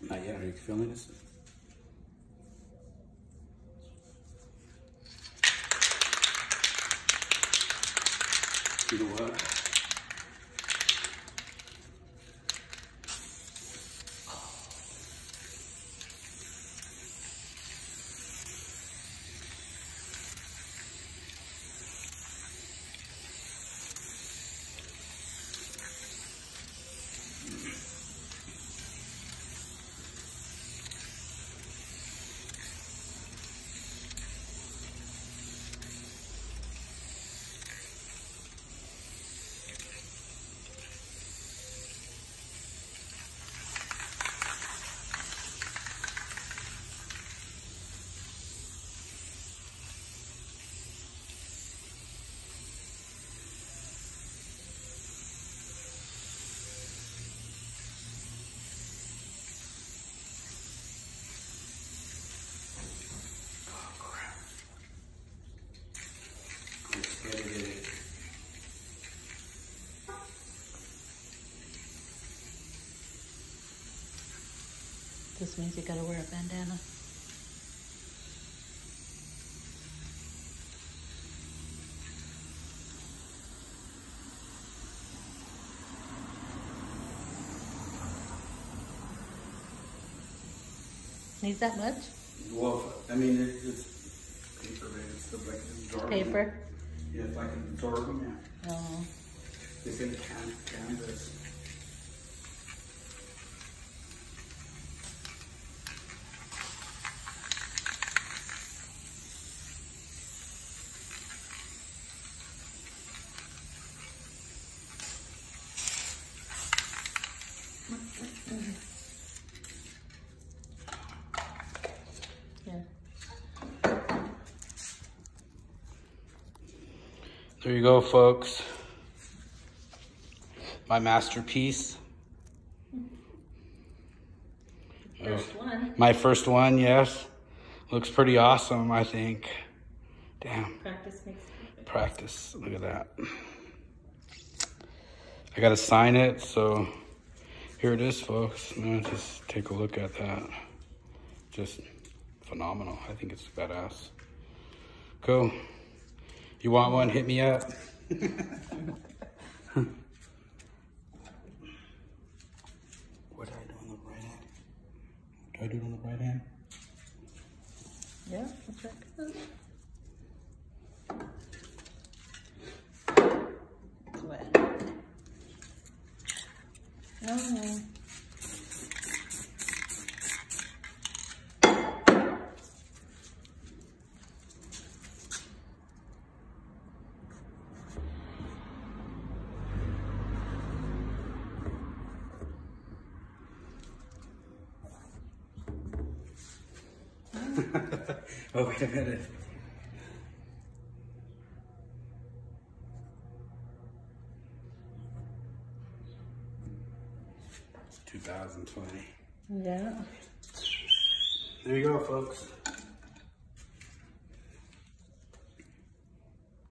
Not yet. Are you feeling this? You know what? This means you gotta wear a bandana. Needs that much? Well, I mean, it, it's paper, but it's still like absorbing. Paper? Yeah, it's like absorbing, yeah. Oh, It's in canvas. Yeah. There you go, folks. My masterpiece. First one. My first one, yes. Looks pretty awesome, I think. Damn, Practice makes perfect. practice. Look at that. I gotta sign it, so here it is, folks. Just take a look at that. Just phenomenal. I think it's badass. Cool. You want one? Hit me up. what do I do on the right hand? Do I do it on the right hand? Yeah, that's right. It's wet. Oh. oh, wait a minute. Two thousand twenty. Yeah. There you go, folks.